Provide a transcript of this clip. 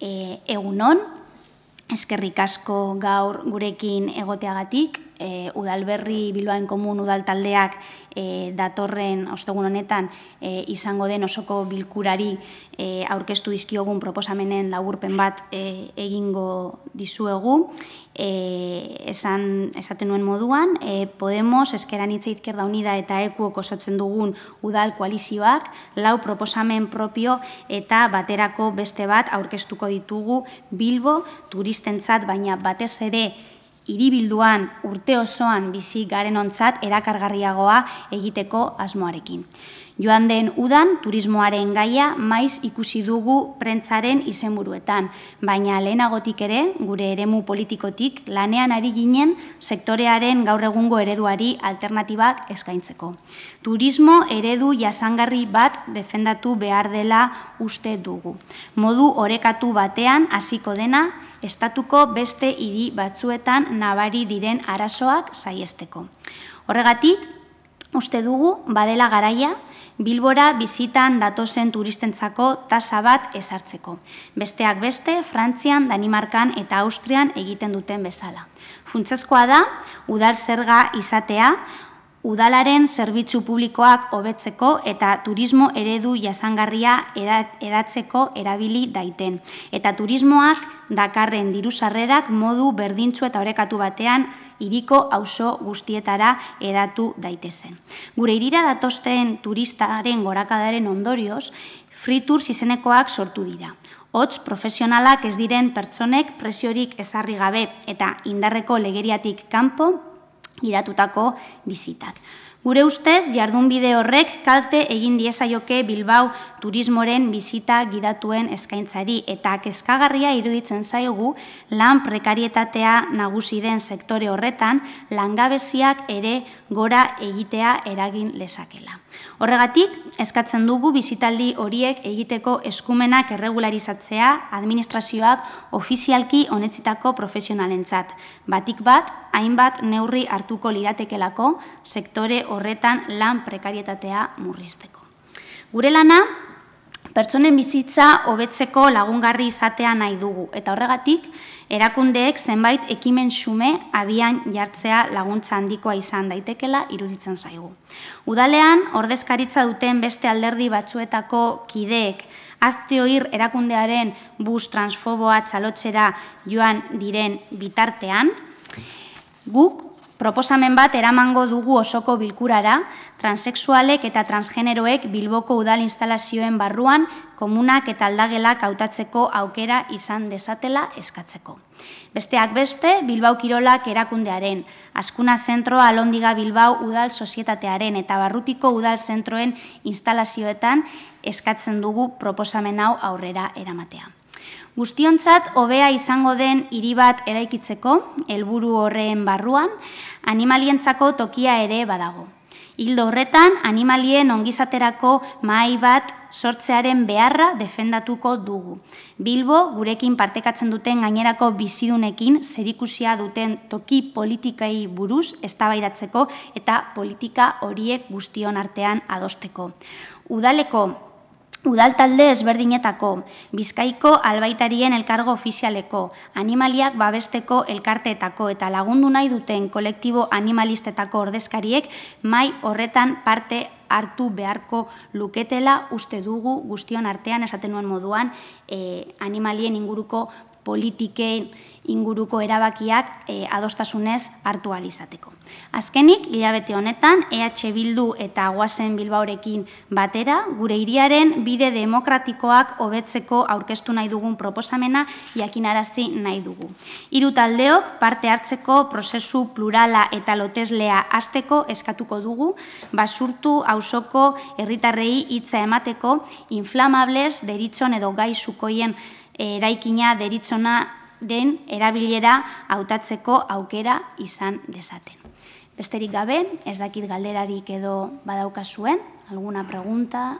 E, egunon, eskerrik asko gaur gurekin egoteagatik, e, udalberri Bilbaen komun udal taldeak e, datorren ostegun honetan e, izango den osoko bilkurari e, aurkeztu dizkiogun proposamenen laburpen bat e, egingo dizuegu. E, esan, esaten nuen moduan, e, Podemos, Eskeran Itza Izkerda Unida eta Ekuok osotzen dugun udal koalizioak, lau proposamen propio eta baterako beste bat aurkeztuko ditugu Bilbo turistentzat, baina batez ere iribilduan urte osoan bizi garen ontzat erakargarriagoa egiteko asmoarekin. Joan den udan turismoaren gaia maiz ikusi dugu prentzaren izenburuetan, baina lehenagotik ere, gure eremu politikotik, lanean ari ginen sektorearen gaur egungo ereduari alternatibak eskaintzeko. Turismo eredu jasangarri bat defendatu behar dela uste dugu. Modu orekatu batean hasiko dena, estatuko beste hiri batzuetan nabari diren arazoak saiesteko. Horregatik, uste dugu badela garaia Bilbora bizitan datozen turistentzako tasa bat esartzeko. Besteak beste, Frantzian, Danimarkan eta Austrian egiten duten bezala. Funtsezkoa da, udal zerga izatea, udalaren zerbitzu publikoak hobetzeko eta turismo eredu jasangarria edatzeko erabili daiten. Eta turismoak dakarren diru sarrerak modu berdintzu eta orekatu batean iriko auzo guztietara edatu daitezen. Gure irira datosten turistaren gorakadaren ondorioz, free tours izenekoak sortu dira. Hots profesionalak ez diren pertsonek presiorik ezarri gabe eta indarreko legeriatik kanpo idatutako bizitak. Gure ustez, jardunbide horrek kalte egin diezaioke Bilbao turismoren bizita gidatuen eskaintzari eta kezkagarria iruditzen zaigu lan prekarietatea nagusi den sektore horretan langabeziak ere gora egitea eragin lezakela. Horregatik, eskatzen dugu bizitaldi horiek egiteko eskumenak erregularizatzea administrazioak ofizialki honetzitako profesionalentzat. Batik bat, hainbat neurri hartuko liratekelako sektore horretan lan prekarietatea murrizteko. Gure lana, pertsonen bizitza hobetzeko lagungarri izatea nahi dugu, eta horregatik, erakundeek zenbait ekimen xume abian jartzea laguntza handikoa izan daitekela iruditzen zaigu. Udalean, ordezkaritza duten beste alderdi batzuetako kideek, azteoir erakundearen bus transfoboa txalotzera joan diren bitartean, Guk proposamen bat eramango dugu osoko bilkurara, transexualek eta transgeneroek Bilboko udal instalazioen barruan komunak eta aldagelak hautatzeko aukera izan desatela eskatzeko. Besteak beste, Bilbao Kirolak erakundearen, Askuna Zentroa Alondiga Bilbao udal sozietatearen eta Barrutiko udal zentroen instalazioetan eskatzen dugu proposamen hau aurrera eramatea. Guztiontzat hobea izango den hiri bat eraikitzeko, helburu horren barruan, animalientzako tokia ere badago. Hildo horretan, animalien ongizaterako mahai bat sortzearen beharra defendatuko dugu. Bilbo, gurekin partekatzen duten gainerako bizidunekin, zerikusia duten toki politikai buruz, eztabaidatzeko eta politika horiek guztion artean adosteko. Udaleko Udal talde ezberdinetako, bizkaiko albaitarien elkargo ofizialeko, animaliak babesteko elkarteetako eta lagundu nahi duten kolektibo animalistetako ordezkariek mai horretan parte hartu beharko luketela uste dugu guztion artean esaten nuen moduan eh, animalien inguruko politiken inguruko erabakiak e, adostasunez hartu alizateko. Azkenik, hilabete honetan, EH Bildu eta Guazen Bilbaorekin batera, gure iriaren bide demokratikoak hobetzeko aurkeztu nahi dugun proposamena jakinarazi nahi dugu. Hiru taldeok parte hartzeko prozesu plurala eta loteslea hasteko eskatuko dugu, basurtu auzoko herritarrei hitza emateko inflamables deritzon edo gai sukoien eraikina deritzona den erabilera hautatzeko aukera izan dezaten. Besterik gabe, ez dakit galderarik edo badaukazuen, alguna pregunta?